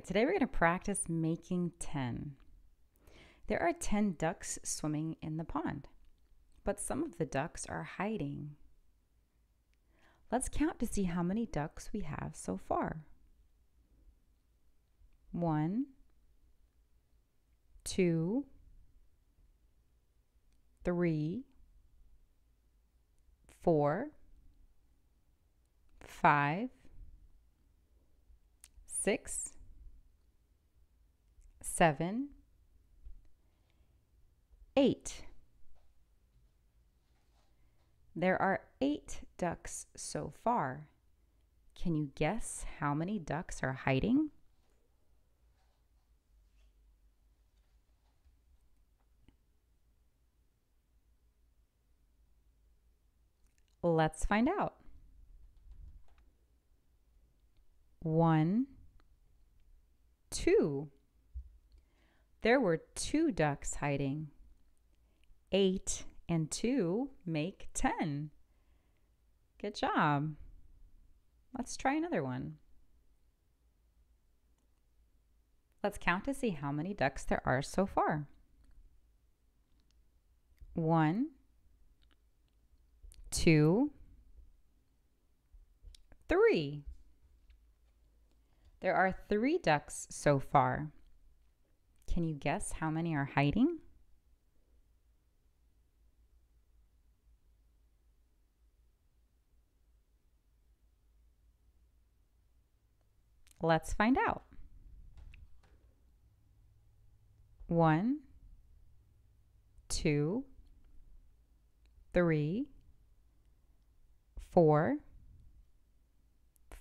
right, today we're going to practice making 10. There are 10 ducks swimming in the pond, but some of the ducks are hiding. Let's count to see how many ducks we have so far. One, two, three, four, five, six, seven, eight. There are eight ducks so far. Can you guess how many ducks are hiding? Let's find out. One, two. There were two ducks hiding. Eight and two make ten. Good job. Let's try another one. Let's count to see how many ducks there are so far. One, two, three. There are three ducks so far. Can you guess how many are hiding? Let's find out. One, two, three, four,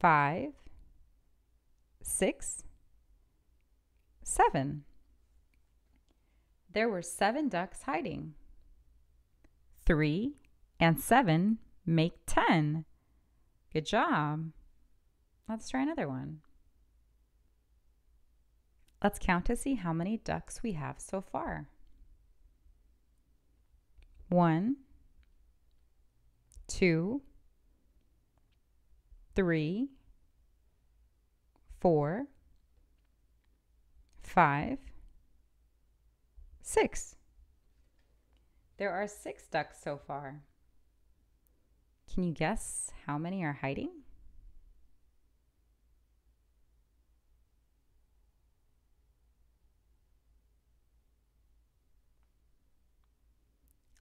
five, six, seven. There were seven ducks hiding. Three and seven make ten. Good job. Let's try another one. Let's count to see how many ducks we have so far. One, two, three, four, five, six. There are six ducks so far. Can you guess how many are hiding?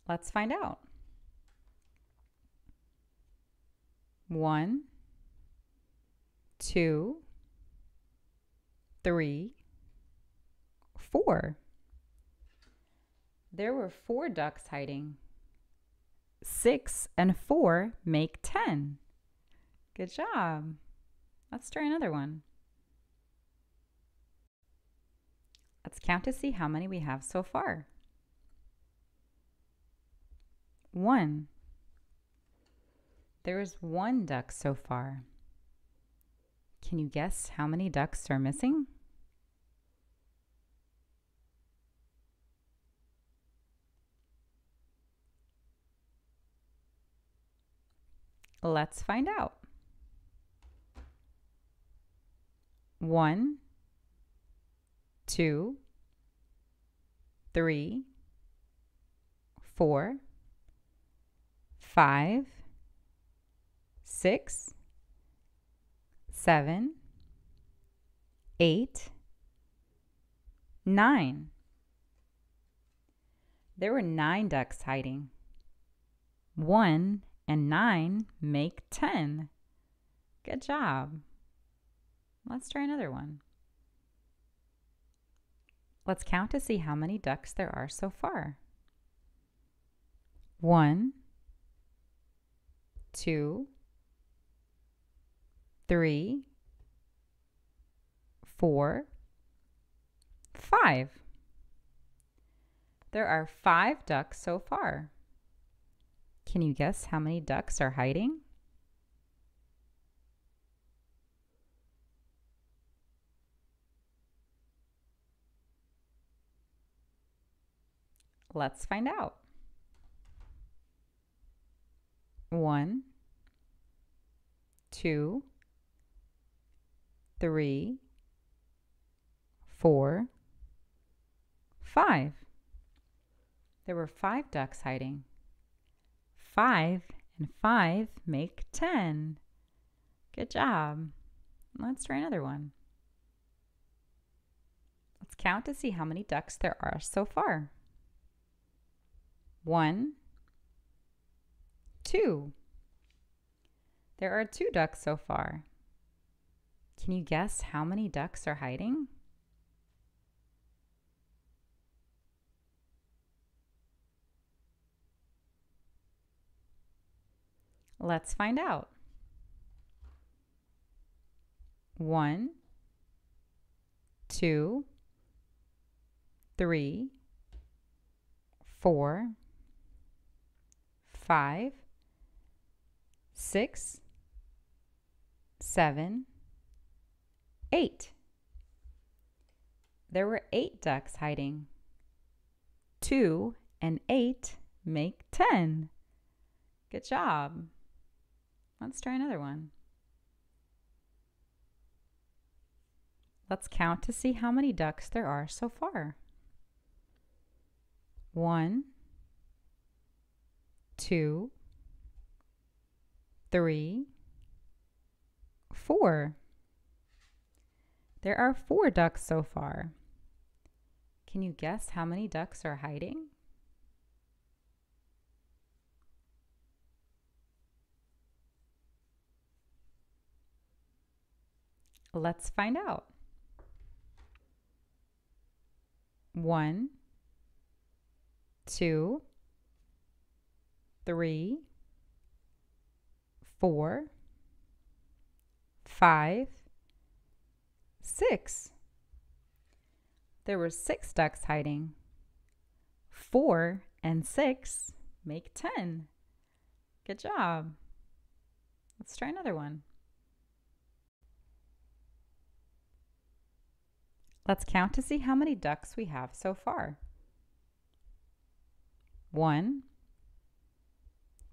Let's find out. One, two, three, four. There were four ducks hiding. Six and four make ten. Good job. Let's try another one. Let's count to see how many we have so far. One. There is one duck so far. Can you guess how many ducks are missing? Let's find out. One, two, three, four, five, six, seven, eight, nine. There were nine ducks hiding. One and nine make ten. Good job. Let's try another one. Let's count to see how many ducks there are so far. One, two, three, four, five. There are five ducks so far. Can you guess how many ducks are hiding? Let's find out. One, two, three, four, five. There were five ducks hiding. Five and five make ten. Good job. Let's try another one. Let's count to see how many ducks there are so far. One, two. There are two ducks so far. Can you guess how many ducks are hiding? Let's find out. One, two, three, four, five, six, seven, eight. There were eight ducks hiding. Two and eight make ten. Good job. Let's try another one. Let's count to see how many ducks there are so far. One, two, three, four. There are four ducks so far. Can you guess how many ducks are hiding? Let's find out. One, two, three, four, five, six. There were six ducks hiding. Four and six make ten. Good job. Let's try another one. Let's count to see how many ducks we have so far. One,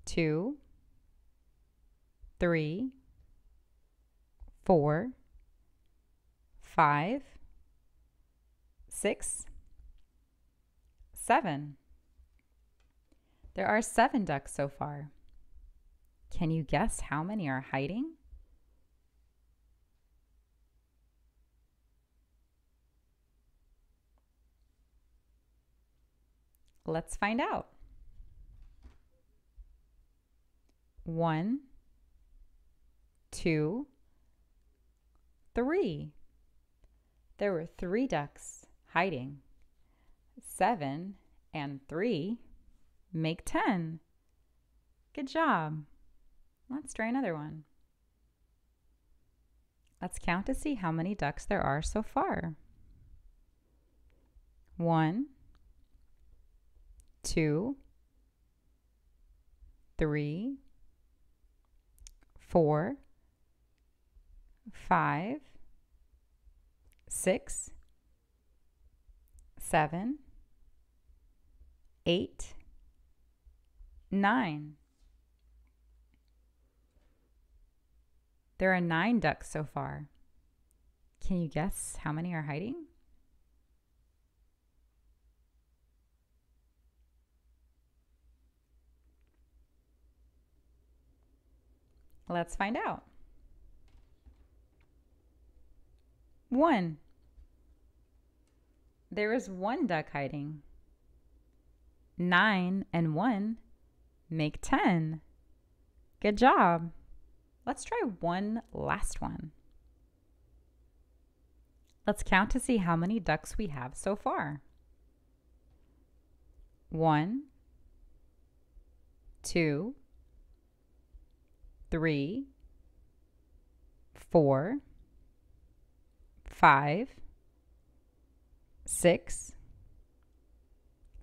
two, three, four, five, six, seven. There are seven ducks so far. Can you guess how many are hiding? Let's find out. One, two, three. There were three ducks hiding. Seven and three make ten. Good job. Let's try another one. Let's count to see how many ducks there are so far. One, two, three, four, five, six, seven, eight, nine. There are nine ducks so far. Can you guess how many are hiding? Let's find out. One. There is one duck hiding. Nine and one make ten. Good job. Let's try one last one. Let's count to see how many ducks we have so far. One, two, three, four, five, six,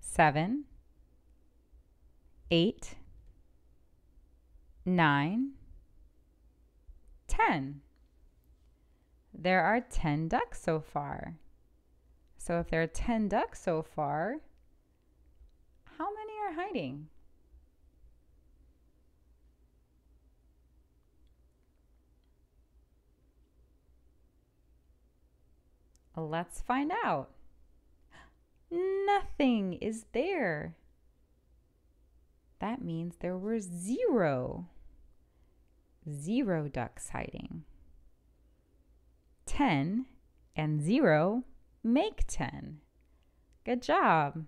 seven, eight, nine, ten. There are 10 ducks so far. So if there are 10 ducks so far, how many are hiding? Let's find out. Nothing is there. That means there were zero. Zero ducks hiding. 10 and 0 make 10. Good job.